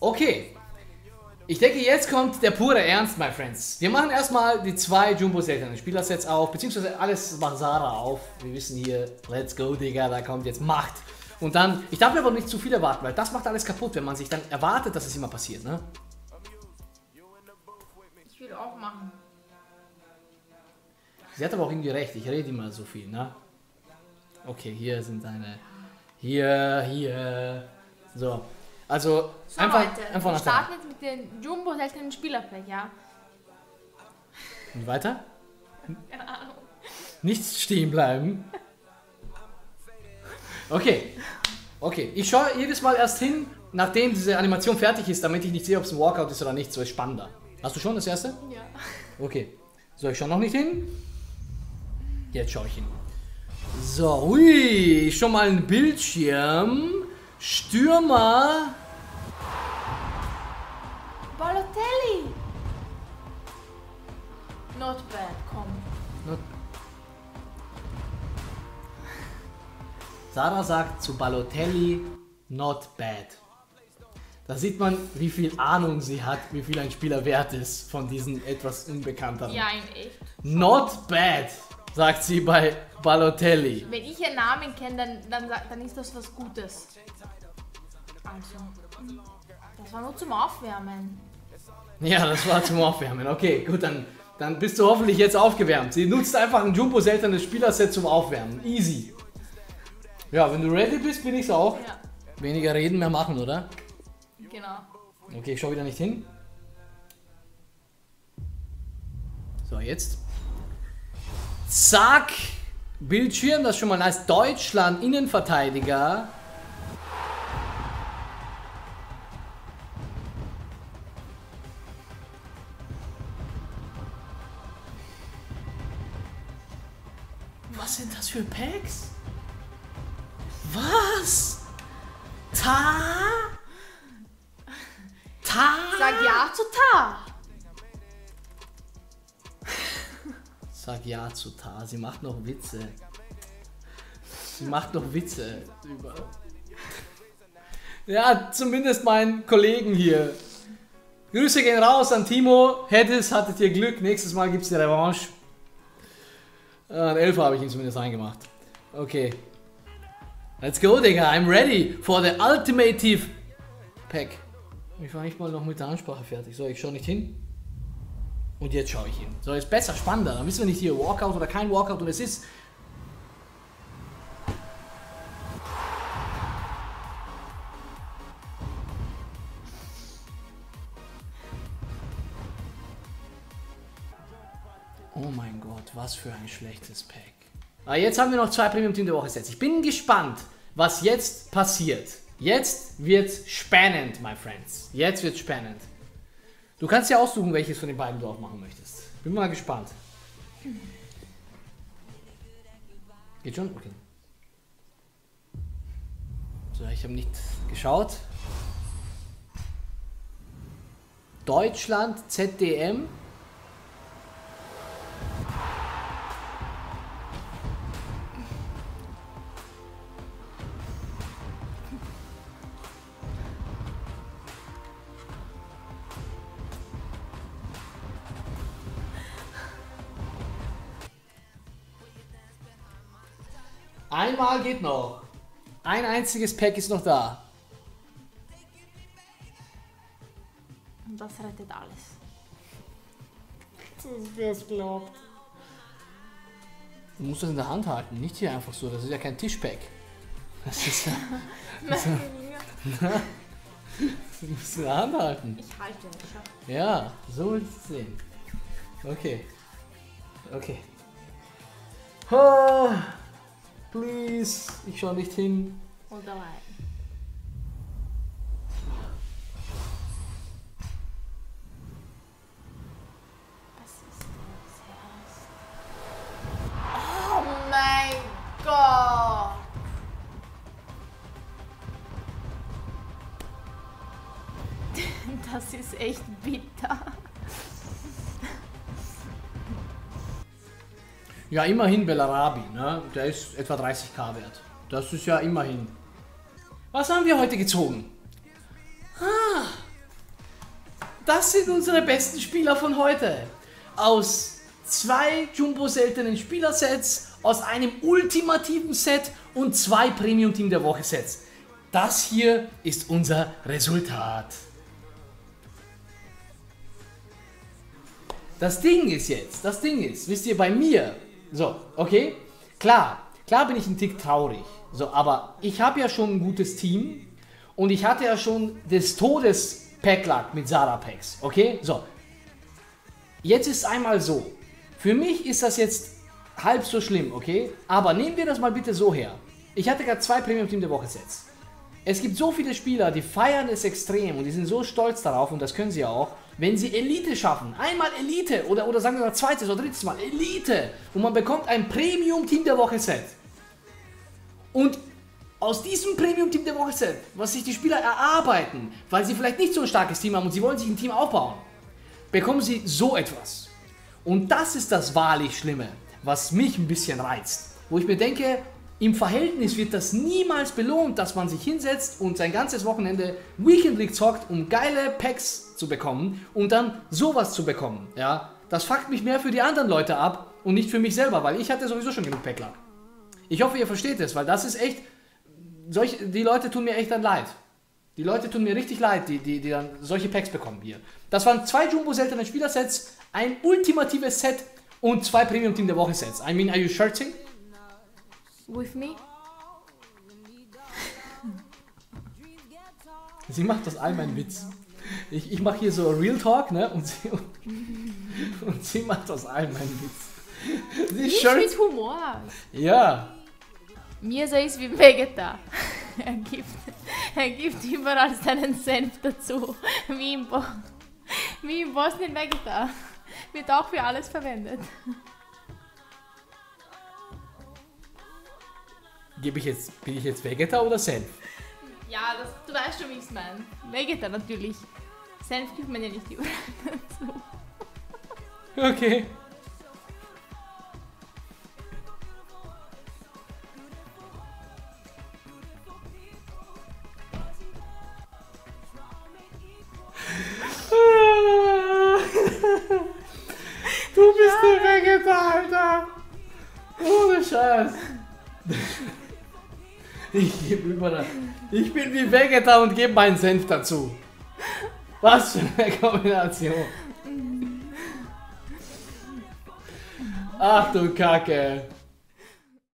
Okay. Ich denke, jetzt kommt der pure Ernst, my friends. Wir machen erstmal die zwei Jumbo seltenen Spielersets auf, beziehungsweise alles Basara auf. Wir wissen hier, let's go, Digga, da kommt jetzt Macht. Und dann, ich darf mir aber nicht zu viel erwarten, weil das macht alles kaputt, wenn man sich dann erwartet, dass es immer passiert, ne? Ich will auch machen. Sie hat aber auch irgendwie recht, ich rede immer so viel, ne? Okay, hier sind deine. Hier, hier. So. Also, So einfach, Leute, einfach wir starten jetzt mit den Jumbo seltenen Spielerpack, ja? Und weiter? Keine Ahnung. Nichts stehen bleiben. Okay. Okay. Ich schaue jedes Mal erst hin, nachdem diese Animation fertig ist, damit ich nicht sehe, ob es ein Walkout ist oder nicht. So ist spannender. Hast du schon das erste? Ja. Okay. So, ich schaue noch nicht hin. Jetzt schaue ich hin. So, ui, schon mal ein Bildschirm. Stürmer. Balotelli! Not bad, komm. Sarah sagt zu Balotelli, not bad. Da sieht man, wie viel Ahnung sie hat, wie viel ein Spieler wert ist von diesen etwas unbekannteren. Ja, in echt. Not bad, sagt sie bei Balotelli. Wenn ich ihren Namen kenne, dann, dann, dann ist das was Gutes. Also, das war nur zum Aufwärmen. Ja, das war zum Aufwärmen. Okay, gut, dann, dann bist du hoffentlich jetzt aufgewärmt. Sie nutzt einfach ein Jumbo seltenes Spielerset zum Aufwärmen. Easy. Ja, wenn du ready bist, bin ich's auch. Ja, Weniger reden, mehr machen, oder? genau. Okay, ich schau wieder nicht hin. So, jetzt. Zack. Bildschirm, das schon mal nice. Deutschland, Innenverteidiger. Was sind das für Packs? Was? Ta? Ta? Sag ja zu Ta. Sag ja zu Ta, sie macht noch Witze. Sie macht noch Witze über. Ja, zumindest meinen Kollegen hier. Grüße gehen raus an Timo. Heddes, hattet ihr Glück. Nächstes Mal gibt's die Revanche. Äh, An 11 habe ich ihn zumindest eingemacht. Okay. Let's go, Digga. I'm ready for the ultimative pack. Ich war nicht mal noch mit der Ansprache fertig. So, ich schaue nicht hin. Und jetzt schaue ich hin. So, ist besser, spannender. Dann wissen wir nicht hier Walkout oder kein Walkout. Und es ist. Oh mein Gott, was für ein schlechtes Pack. Ah, jetzt haben wir noch zwei Premium Team der Woche Sets. Ich bin gespannt, was jetzt passiert. Jetzt wird's spannend, my friends. Jetzt wird's spannend. Du kannst ja aussuchen, welches von den beiden du aufmachen möchtest. Bin mal gespannt. Geht schon? Okay. So, ich habe nicht geschaut. Deutschland ZDM. Einmal geht noch. Ein einziges Pack ist noch da. Und das rettet alles. Wer es glaubt. Du musst das in der Hand halten, nicht hier einfach so. Das ist ja kein Tischpack. Das ist ja. Du musst es in der Hand halten. Ich halte es. Ja, so willst du es sehen. Okay. Okay. Ah, please. Ich schau nicht hin. Und dabei. Was ist das? Oh mein Gott! Das ist echt bitter. Ja, immerhin Bellarabi, ne? Der ist etwa 30k wert. Das ist ja immerhin. Was haben wir heute gezogen? Ah, das sind unsere besten Spieler von heute. Aus zwei Jumbo-seltenen Spielersets, aus einem ultimativen Set und zwei Premium-Team der Woche-Sets. Das hier ist unser Resultat. Das Ding ist jetzt, das Ding ist, wisst ihr, bei mir, so, okay, klar, klar bin ich ein Tick traurig, so, aber ich habe ja schon ein gutes Team und ich hatte ja schon des Todes Packlack mit Zara Packs, okay, so. Jetzt ist einmal so, für mich ist das jetzt halb so schlimm, okay, aber nehmen wir das mal bitte so her. Ich hatte gerade zwei Premium Team der Woche Sets. Es gibt so viele Spieler, die feiern es extrem und die sind so stolz darauf und das können sie auch, wenn sie Elite schaffen. Einmal Elite oder, oder sagen wir mal zweites oder drittes Mal Elite und man bekommt ein Premium Team der Woche Set. Und aus diesem Premium Team der Woche Set, was sich die Spieler erarbeiten, weil sie vielleicht nicht so ein starkes Team haben und sie wollen sich ein Team aufbauen, bekommen sie so etwas. Und das ist das wahrlich Schlimme, was mich ein bisschen reizt. Wo ich mir denke, im Verhältnis wird das niemals belohnt, dass man sich hinsetzt und sein ganzes Wochenende Weekend League zockt, um geile Packs zu bekommen und dann sowas zu bekommen. Ja, das fuckt mich mehr für die anderen Leute ab und nicht für mich selber, weil ich hatte sowieso schon genug Packler. Ich hoffe, ihr versteht es, weil das ist echt, solch, die Leute tun mir echt dann leid. Die Leute tun mir richtig leid, die, die, die dann solche Packs bekommen hier. Das waren zwei Jumbo seltene Spielersets, ein ultimatives Set und zwei Premium Team der Woche Sets. I mean, are you shirting? With me? Sie macht aus allem einen Witz. Ich, ich mache hier so Real Talk, ne? Und sie, und, und sie macht aus allem einen Witz. Sie Nicht shirt. mit Humor. Ja. Mirza ist wie Vegeta. Er gibt, er gibt überall seinen Senf dazu. Wie im, Bo wie im Bosnien Vegeta. Wird auch für alles verwendet. Gebe ich jetzt, bin ich jetzt Vegeta oder Senf? Ja, das, du weißt schon, wie ich es meine. Vegeta natürlich. Senf gibt man ja nicht überall dazu. Okay. Du bist der Vegeta, Alter. Ohne Scheiß. Ich gebe überall. Ich bin wie Vegeta und gebe meinen Senf dazu. Was für eine Kombination. Ach du Kacke.